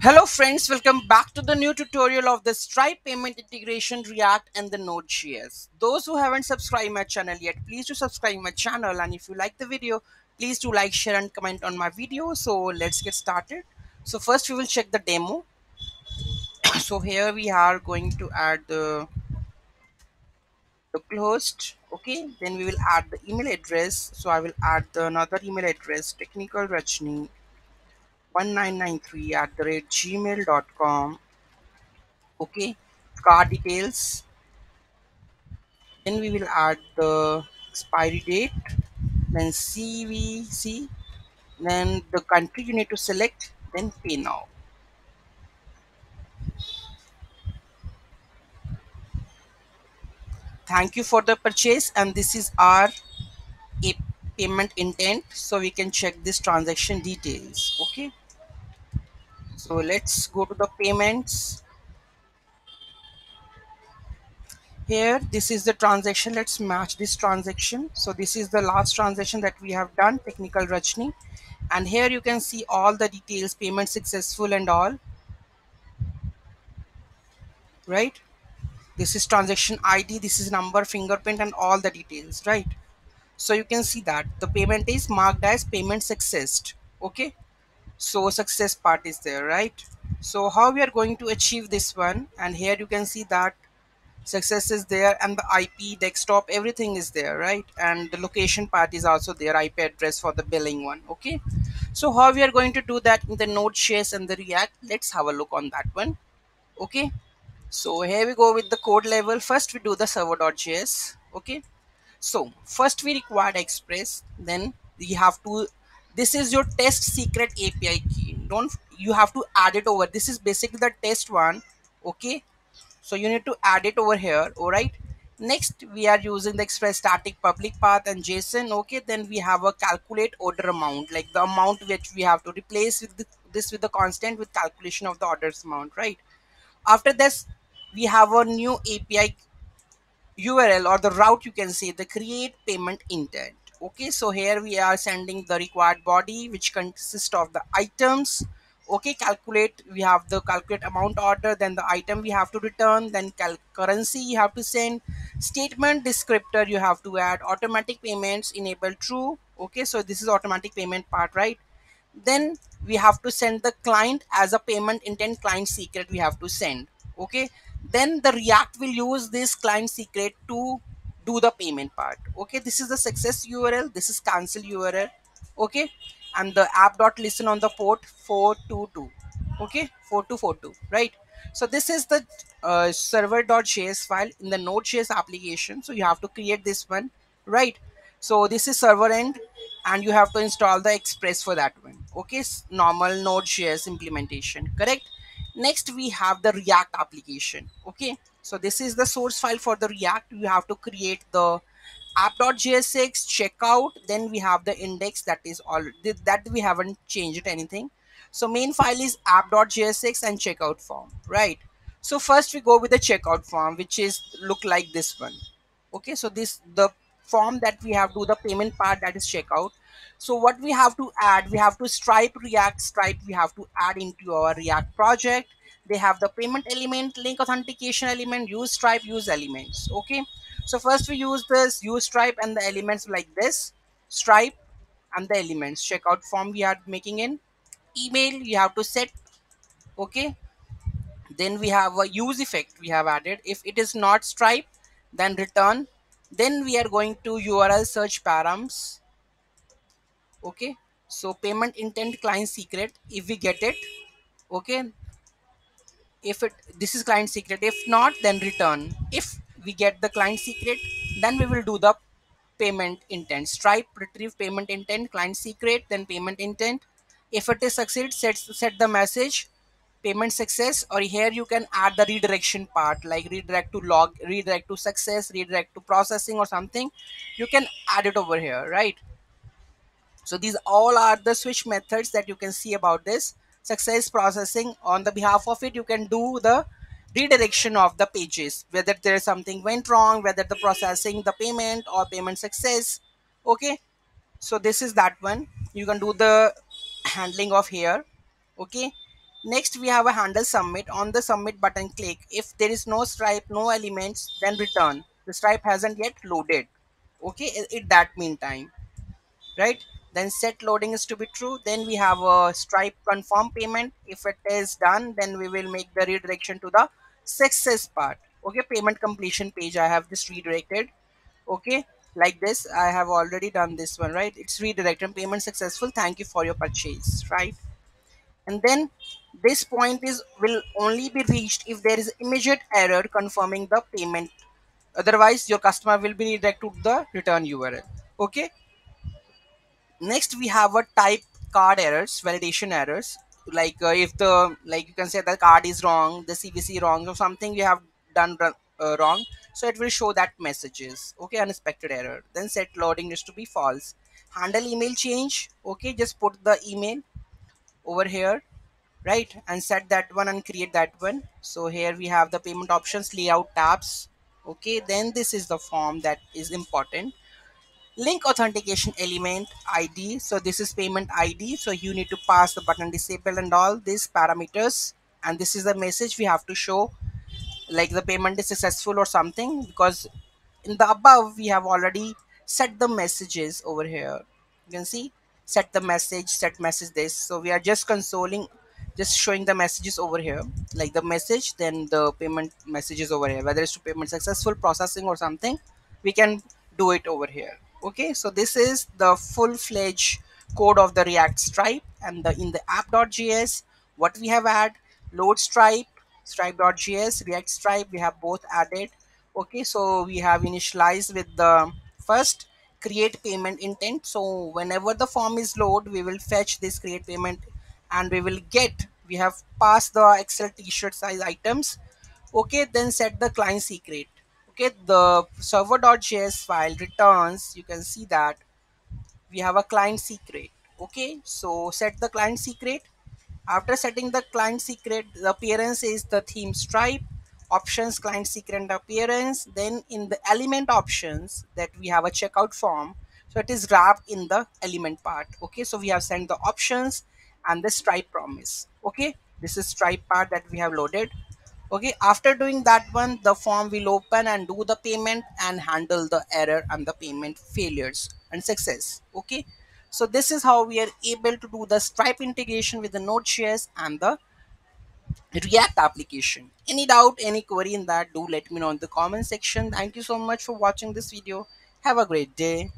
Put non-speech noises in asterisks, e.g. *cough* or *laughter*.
Hello friends, welcome back to the new tutorial of the Stripe payment integration React and the Node.js. Those who haven't subscribed my channel yet, please do subscribe my channel and if you like the video, please do like, share and comment on my video. So let's get started. So first we will check the demo. *coughs* so here we are going to add the localhost okay then we will add the email address so i will add the another email address technical rajni 1993 at the rate gmail dot com. okay card details. Then we will add the expiry date then cvc then the country you need to select then pay now. Thank you for the purchase and this is our payment intent so we can check this transaction details. Okay so let's go to the payments. Here this is the transaction. Let's match this transaction. So this is the last transaction that we have done technical Rajni. And here you can see all the details payment successful and all. Right? This is transaction id this is number fingerprint and all the details right? So you can see that. The payment is marked as payment successed. Okay so success part is there right? So how we are going to achieve this one? And here you can see that success is there and the ip desktop everything is there right? And the location part is also there ip address for the billing one okay? So how we are going to do that in the node.js and the react? Let's have a look on that one okay? So here we go with the code level. First we do the server.js okay? So first we require express then we have to this is your test secret api key. Don't you have to add it over. This is basically the test one okay? So you need to add it over here all right next we are using the express static public path and json okay? Then we have a calculate order amount like the amount which we have to replace with the, this with the constant with calculation of the orders amount right? After this we have a new api url or the route you can say the create payment intent okay so here we are sending the required body which consists of the items. Okay calculate we have the calculate amount order then the item we have to return then currency you have to send. Statement descriptor you have to add. Automatic payments enable true. Okay so this is automatic payment part right? Then we have to send the client as a payment intent client secret we have to send. Okay then the react will use this client secret to do the payment part. Okay this is the success url this is cancel url okay and the app dot listen on the port 422 okay 4242 right? So this is the uh, server.js file in the node.js application. So you have to create this one right? So this is server end and you have to install the express for that one. Okay normal node.js implementation correct? Next we have the react application. Okay so this is the source file for the react. You have to create the app.jsx checkout then we have the index that is all that we haven't changed anything. So main file is app.jsx and checkout form right? So first we go with the checkout form which is look like this one. Okay so this the form that we have to the payment part that is checkout. So what we have to add we have to stripe react stripe we have to add into our react project they have the payment element link authentication element use stripe use elements okay? So first we use this use stripe and the elements like this stripe and the elements. Checkout form we are making in. Email you have to set okay? Then we have a use effect we have added. If it is not stripe then return. Then we are going to url search params okay? So payment intent client secret if we get it okay if it this is client secret. If not then return. If we get the client secret then we will do the payment intent. Stripe retrieve payment intent client secret then payment intent. If it is succeed set set the message payment success or here you can add the redirection part like redirect to log redirect to success redirect to processing or something. You can add it over here right? So these all are the switch methods that you can see about this success processing on the behalf of it you can do the redirection of the pages. Whether there is something went wrong whether the processing the payment or payment success. Okay? So this is that one. You can do the handling of here. Okay? Next we have a handle submit. On the submit button click. If there is no stripe no elements then return. The stripe hasn't yet loaded. Okay? At that meantime. Right then set loading is to be true then we have a stripe confirm payment. If it is done then we will make the redirection to the success part. Okay payment completion page i have this redirected. Okay like this i have already done this one right? It's redirected payment successful. Thank you for your purchase right? And then this point is will only be reached if there is immediate error confirming the payment. Otherwise your customer will be redirected to the return url okay next we have a type card errors validation errors. Like uh, if the like you can say the card is wrong the cvc wrong or something you have done uh, wrong so it will show that messages. Okay unexpected error. Then set loading is to be false. Handle email change. Okay just put the email over here right? And set that one and create that one. So here we have the payment options layout tabs. Okay then this is the form that is important link authentication element id so this is payment id so you need to pass the button disable and all these parameters. And this is the message we have to show like the payment is successful or something because in the above we have already set the messages over here. You can see set the message set message this. So we are just consoling just showing the messages over here. Like the message then the payment messages over here. Whether it's to payment successful processing or something we can do it over here okay so this is the full-fledged code of the react stripe and the in the app.js what we have add load stripe stripe.js react stripe we have both added. Okay so we have initialized with the first create payment intent. So whenever the form is load we will fetch this create payment and we will get we have passed the excel t-shirt size items. Okay then set the client secret okay the server.js file returns you can see that we have a client secret okay? So set the client secret. After setting the client secret the appearance is the theme stripe options client secret appearance. Then in the element options that we have a checkout form so it is wrapped in the element part okay? So we have sent the options and the stripe promise okay? This is stripe part that we have loaded okay after doing that one the form will open and do the payment and handle the error and the payment failures and success. Okay so this is how we are able to do the stripe integration with the node.js and the react application. Any doubt any query in that do let me know in the comment section. Thank you so much for watching this video. Have a great day